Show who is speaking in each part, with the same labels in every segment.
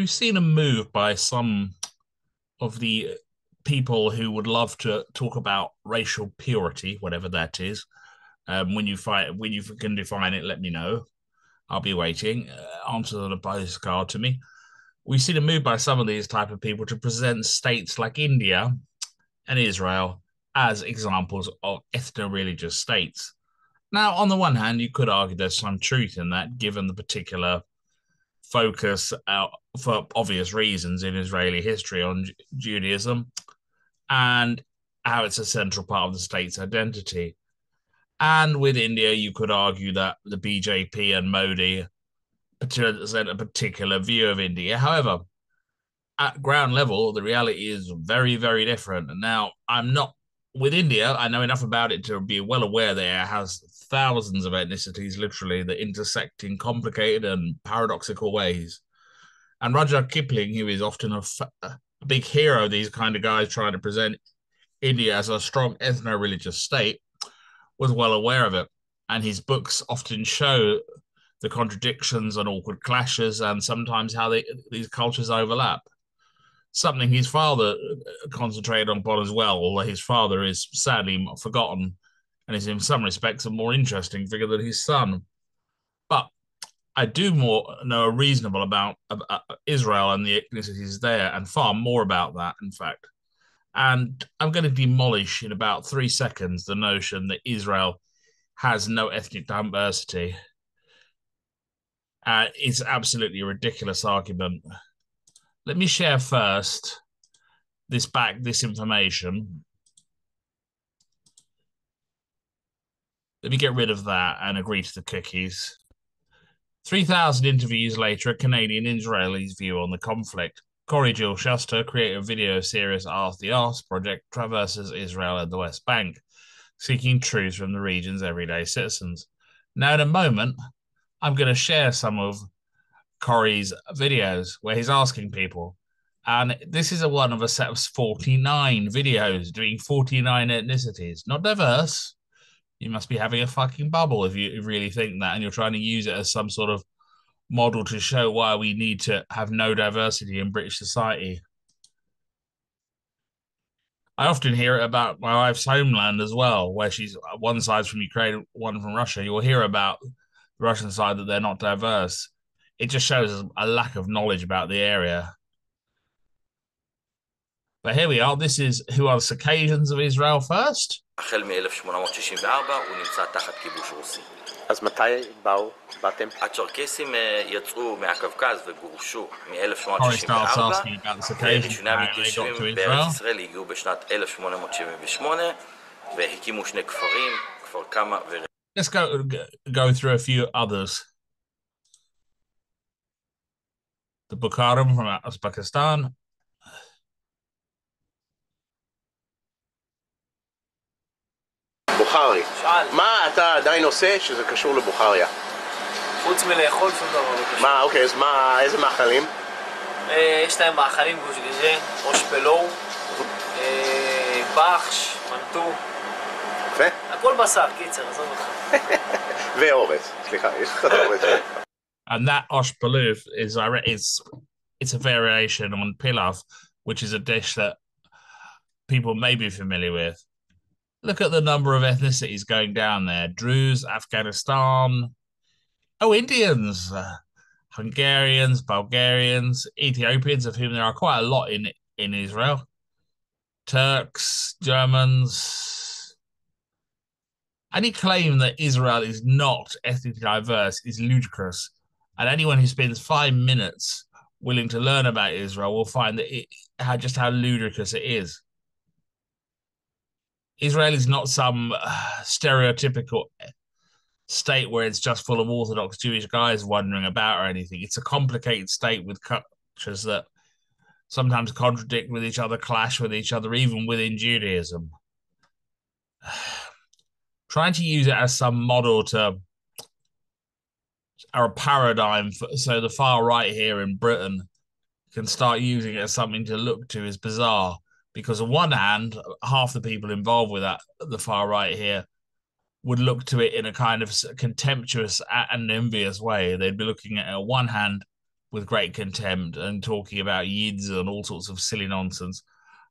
Speaker 1: we've seen a move by some of the people who would love to talk about racial purity, whatever that is. Um, when you find when you can define it, let me know. I'll be waiting. Uh, answer the postcard to me. We've seen a move by some of these type of people to present states like India and Israel as examples of ethno-religious states. Now, on the one hand, you could argue there's some truth in that, given the particular focus uh, for obvious reasons in Israeli history on Judaism and how it's a central part of the state's identity. And with India, you could argue that the BJP and Modi present a particular view of India. However, at ground level, the reality is very, very different. And now I'm not with India, I know enough about it to be well aware that it has thousands of ethnicities, literally, that intersect in complicated and paradoxical ways. And Rudyard Kipling, who is often a, big hero, these kind of guys trying to present India as a strong ethno religious state, was well aware of it. And his books often show the contradictions and awkward clashes and sometimes how they, these cultures overlap something his father uh, concentrated on as well, although his father is sadly forgotten and is in some respects a more interesting figure than his son. But I do more know a reasonable about, about Israel and the ethnicities there, and far more about that, in fact. And I'm going to demolish in about three seconds the notion that Israel has no ethnic diversity. Uh, it's absolutely a ridiculous argument. Let me share first this back, this information. Let me get rid of that and agree to the cookies. 3,000 interviews later, a Canadian Israeli's view on the conflict. Corey Gil-Shuster, creator of video series Ask the Ask Project, traverses Israel and the West Bank, seeking truths from the region's everyday citizens. Now, in a moment, I'm going to share some of Corey's videos where he's asking people. And this is a one of a set of 49 videos doing 49 ethnicities. Not diverse. You must be having a fucking bubble if you really think that and you're trying to use it as some sort of model to show why we need to have no diversity in British society. I often hear it about my wife's homeland as well, where she's one side's from Ukraine, one from Russia. You'll hear about the Russian side that they're not diverse it just shows a lack of knowledge about the area. But here we are. This is Who Are the Circassians of Israel First?
Speaker 2: אז מתי באו? באתם?
Speaker 3: הצ'רקסים יצאו
Speaker 1: Let's go, go through a few others. The Bukharim from
Speaker 2: Uzbekistan, מה אתה עדיין עושה שזה קשור לבוכריה?
Speaker 4: חוץ מלאכול שום דבר לא קשור.
Speaker 2: מה, אוקיי, אז מה, איזה מאכלים?
Speaker 4: אה, יש להם מאכלים גושגז'ה, ראש פלור, אה, בחש, מנטו.
Speaker 2: יפה.
Speaker 4: הכל בשר, קיצר, עזוב אותך.
Speaker 2: ואורז, סליחה, יש לך את האורז.
Speaker 1: and that osh paluf is is it's a variation on pilaf, which is a dish that people may be familiar with. Look at the number of ethnicities going down there: Druze, Afghanistan, oh Indians, uh, Hungarians, Bulgarians, Ethiopians, of whom there are quite a lot in in Israel, Turks, Germans. Any claim that Israel is not ethnically diverse is ludicrous and anyone who spends five minutes willing to learn about Israel will find that it how just how ludicrous it is. Israel is not some uh, stereotypical state where it's just full of Orthodox Jewish guys wandering about or anything. It's a complicated state with cultures that sometimes contradict with each other, clash with each other, even within Judaism. Trying to use it as some model to are a paradigm for, so the far right here in Britain can start using it as something to look to is bizarre because on one hand half the people involved with that the far right here would look to it in a kind of contemptuous and envious way they'd be looking at it on one hand with great contempt and talking about yids and all sorts of silly nonsense.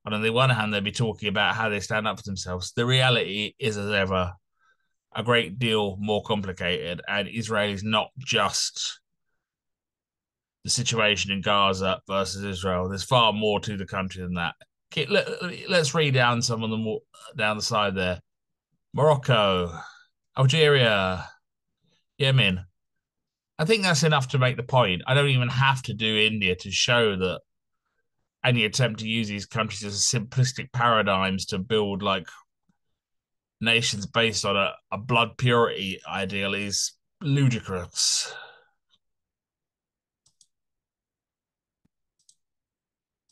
Speaker 1: And on the one hand, they'd be talking about how they stand up for themselves. The reality is, as ever, a great deal more complicated. And Israel is not just the situation in Gaza versus Israel. There's far more to the country than that. Okay, let, us read down some of them down the side there. Morocco, Algeria, Yemen. I think that's enough to make the point. I don't even have to do India to show that any attempt to use these countries as simplistic paradigms to build like nations based on a, a blood purity ideal is ludicrous.